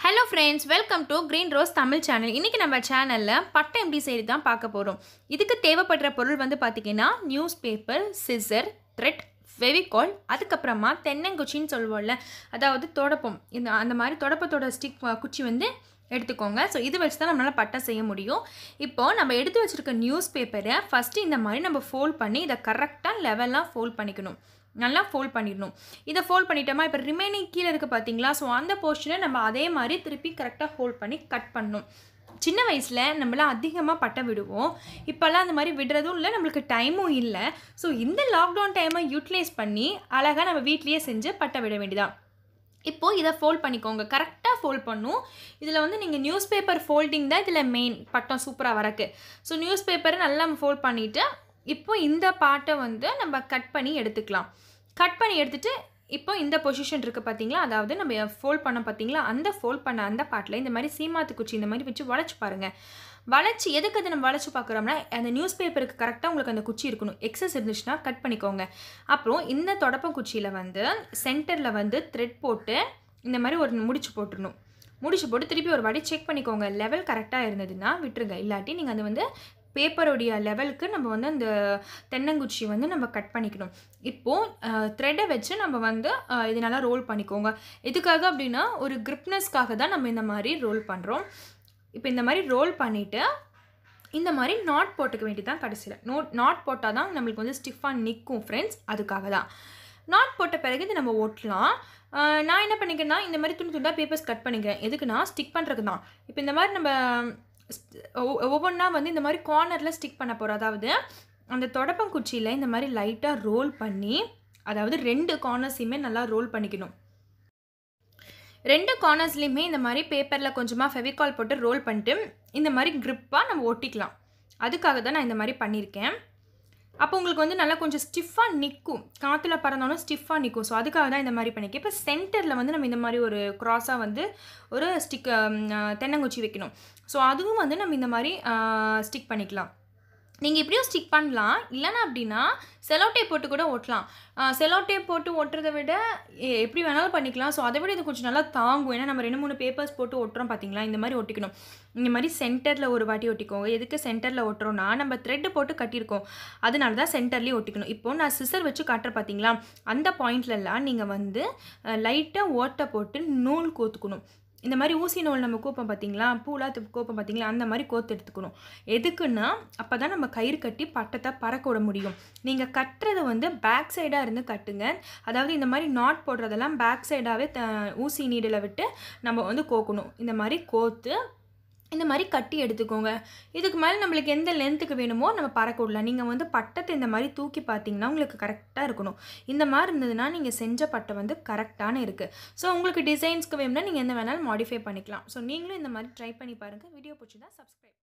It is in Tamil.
Hello friends welcome to green rose Tamil channel இன்றைக்கி நம்ம சேனலில் பட்டம் எப்படி செய்து தான் பார்க்க போகிறோம் இதுக்கு தேவைப்படுற பொருள் வந்து பார்த்திங்கன்னா newspaper scissor thread Fevicol அதுக்கப்புறமா தென்னங்குச்சின்னு சொல்லுவோம்ல அதாவது தொடப்பம். இந்த அந்த மாதிரி தொடப்பத்தோட ஸ்டிக் குச்சி வந்து எடுத்துக்கோங்க. ஸோ இது வச்சு தான் நம்மளால் பட்டம் செய்ய முடியும். இப்போது நம்ம எடுத்து வச்சுருக்க நியூஸ் பேப்பரை ஃபஸ்ட்டு இந்த மாதிரி நம்ம ஃபோல்ட் பண்ணி இதை கரெக்டாக லெவலாக ஃபோல்ட் பண்ணிக்கணும். நல்லா ஃபோல்ட் பண்ணிடணும். இதை ஃபோல்ட் பண்ணிட்டோமா இப்போ ரிமைனிங் கீழே இருக்குது பார்த்தீங்களா? ஸோ அந்த போர்ஷனை நம்ம அதே மாதிரி திருப்பி கரெக்டாக ஃபோல்ட் பண்ணி கட் பண்ணணும். சின்ன வயசில் நம்மளாம் அதிகமாக பட்டம் விடுவோம். இப்போல்லாம் அந்த மாதிரி விடுறதும் இல்லை நம்மளுக்கு டைமும் இல்லை. ஸோ இந்த லாக்டவுன் டைமை யூட்டிலைஸ் பண்ணி அழகாக நம்ம வீட்லேயே செஞ்சு பட்டம் விட வேண்டியதான் இப்போது இதை ஃபோல்ட் பண்ணிக்கோங்க. கரெக்டாக ஃபோல்ட் பண்ணும். இதில் வந்து நீங்கள் நியூஸ் பேப்பர் ஃபோல்டிங் தான் இதில் மெயின் பட்டம் சூப்பராக வரக்கு. ஸோ நியூஸ் பேப்பரை நல்லா ஃபோல்ட் பண்ணிவிட்டு இப்போ இந்த பாட்டை வந்து நம்ம கட் பண்ணி எடுத்துக்கலாம். கட் பண்ணி எடுத்துகிட்டு இப்போ இந்த பொசிஷன் இருக்குது பார்த்தீங்களா அதாவது நம்ம ஃபோல்ட் பண்ண பார்த்தீங்களா அந்த ஃபோல்ட் பண்ண அந்த பாட்டில் இந்த மாதிரி சீமாத்து குச்சி இந்த மாதிரி வச்சு வளைச்சி பாருங்கள் வளைச்சி எதுக்கு அதை நம்ம வளைச்சி பார்க்குறோம்னா அந்த நியூஸ் பேப்பருக்கு கரெக்டாக உங்களுக்கு அந்த குச்சி இருக்கணும். எக்ஸஸ் இருந்துச்சுன்னா கட் பண்ணிக்கோங்க. அப்புறம் இந்த தொடப்பம் குச்சியில் வந்து சென்டரில் வந்து த்ரெட் போட்டு இந்த மாதிரி ஒரு முடிச்சு போட்டுடணும் முடிச்சு போட்டு திருப்பி ஒரு வாட்டி செக் பண்ணிக்கோங்க. லெவல் கரெக்டாக இருந்ததுன்னா விட்டுருங்க. இல்லாட்டி நீங்கள் அது வந்து பேப்பருடைய லெவலுக்கு நம்ம வந்து அந்த தென்னங்குச்சி வந்து நம்ம கட் பண்ணிக்கணும். இப்போது த்ரெட்டை வச்சு நம்ம வந்து இது நல்லா ரோல் பண்ணிக்கோங்க. எதுக்காக அப்படின்னா ஒரு கிரிப்னஸ்க்காக தான் நம்ம இந்த மாதிரி ரோல் பண்ணுறோம் இப்போ இந்த மாதிரி ரோல் பண்ணிவிட்டு இந்த மாதிரி நாட் போட்டுக்க வேண்டியதான் கடைசியில். நோட் நாட் போட்டால் தான் நம்மளுக்கு வந்து ஸ்டிஃபாக நிற்கும் ஃப்ரெண்ட்ஸ் அதுக்காக தான். நாட் போட்ட பிறகு இதை நம்ம ஒட்டலாம் நான் என்ன பண்ணிக்கிறேன்னா இந்த மாதிரி துண்டு துண்டாக பேப்பர்ஸ் கட் பண்ணிக்கிறேன். எதுக்குன்னா ஸ்டிக் பண்ணுறதுக்கு தான் இப்போ இந்த மாதிரி நம்ம ஒவ்வொன்றா வந்து இந்த மாதிரி கார்னரில் ஸ்டிக் பண்ண போகிறோம் அதாவது அந்த தொடப்பங்குச்சியில் இந்த மாதிரி லைட்டாக ரோல் பண்ணி அதாவது ரெண்டு கார்னர்ஸையுமே நல்லா ரோல் பண்ணிக்கணும். ரெண்டு கார்னர்ஸ்லேயுமே இந்த மாதிரி பேப்பரில் கொஞ்சமாக ஃபெவிகால் போட்டு ரோல் பண்ணிட்டு இந்த மாதிரி க்ரிப்பாக நம்ம ஒட்டிக்கலாம். அதுக்காக தான் நான் இந்த மாதிரி பண்ணியிருக்கேன். அப்போ உங்களுக்கு வந்து நல்லா கொஞ்சம் ஸ்டிஃபாக நிற்கும் காற்றுல பறந்தாலும் ஸ்டிஃபாக நிற்கும் ஸோ அதுக்காக தான் இந்த மாதிரி பண்ணிக்க. இப்போ சென்டரில் வந்து நம்ம இந்த மாதிரி ஒரு க்ராஸாக வந்து ஒரு ஸ்டிக் தென்னங்குச்சி வைக்கணும். ஸோ அதுவும் வந்து நம்ம இந்த மாதிரி ஸ்டிக் பண்ணிக்கலாம். நீங்கள் இப்படியும் ஸ்டிக் பண்ணலாம். இல்லைனா அப்படின்னா செலோட்டே போட்டு கூட ஒட்டலாம் செலோட்டே போட்டு ஓட்டுறதை விட எப்படி வேணாலும் பண்ணிக்கலாம். ஸோ அதை விட இது கொஞ்சம் நல்லா தாங்கும். ஏன்னா நம்ம ரெண்டு மூணு பேப்பர்ஸ் போட்டு ஒட்டுறோம் பார்த்தீங்களா இந்த மாதிரி ஒட்டிக்கணும். இந்த மாதிரி சென்டரில் ஒரு வாட்டி ஒட்டிக்கோங்க. எதுக்கு சென்டரில் ஒட்டுறோம்னா நம்ம த்ரெட்டு போட்டு கட்டியிருக்கோம். அதனால தான் சென்டர்லேயே ஒட்டிக்கணும். இப்போது நான் சிசர் வச்சு காட்டுற பார்த்தீங்களா அந்த பாயிண்ட்லலாம் நீங்கள் வந்து லைட்டாக ஓட்டை போட்டு நூல் கோத்துக்கணும். இந்த மாதிரி ஊசி நூல் நம்ம கோப்போம் பார்த்தீங்களா? பூலாம் கோப்பம் பார்த்தீங்களா? அந்த மாதிரி கோத்து எடுத்துக்கணும். எதுக்குன்னா அப்போ தான் நம்ம கயிறு கட்டி பட்டத்தை பறக்க விட முடியும். நீங்கள் கட்டுறதை வந்து பேக் சைடாக இருந்து கட்டுங்க. அதாவது இந்த மாதிரி நாட் போடுறதெல்லாம் பேக் சைடாகவே த ஊசி நீடில் விட்டு நம்ம வந்து கோக்கணும். இந்த மாதிரி கோத்து இந்த மாதிரி கட்டி எடுத்துக்கோங்க. இதுக்கு மேலே நம்மளுக்கு எந்த லென்த்துக்கு வேணுமோ நம்ம பறக்க விடலாம். நீங்கள் வந்து பட்டத்தை இந்த மாதிரி தூக்கி பார்த்தீங்கன்னா உங்களுக்கு கரெக்டாக இருக்கணும். இந்த மாதிரி இருந்ததுன்னா நீங்கள் செஞ்ச பட்டை வந்து கரெக்டான இருக்குது ஸோ உங்களுக்கு டிசைன்ஸ்க்கு வேணும்னா நீங்கள் எந்த வேணாலும் மாடிஃபை பண்ணிக்கலாம். ஸோ நீங்களும் இந்த மாதிரி ட்ரை பண்ணி பாருங்கள் வீடியோ பிடிச்சிருந்தா சப்ஸ்கிரைப்